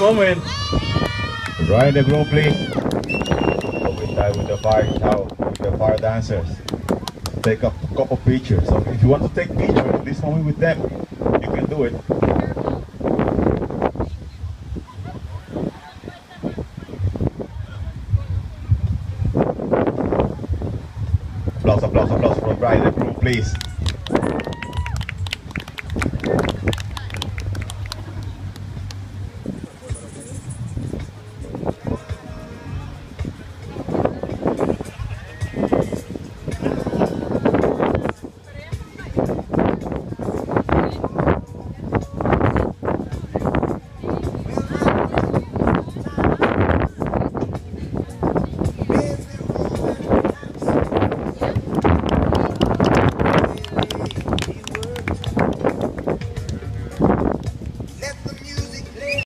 moment. Join the group, please. With, uh, with the fire now, with the fire dancers. Take a couple pictures. So if you want to take pictures at this moment with them, you can do it. Applause, applause, applause for Brian the group, please.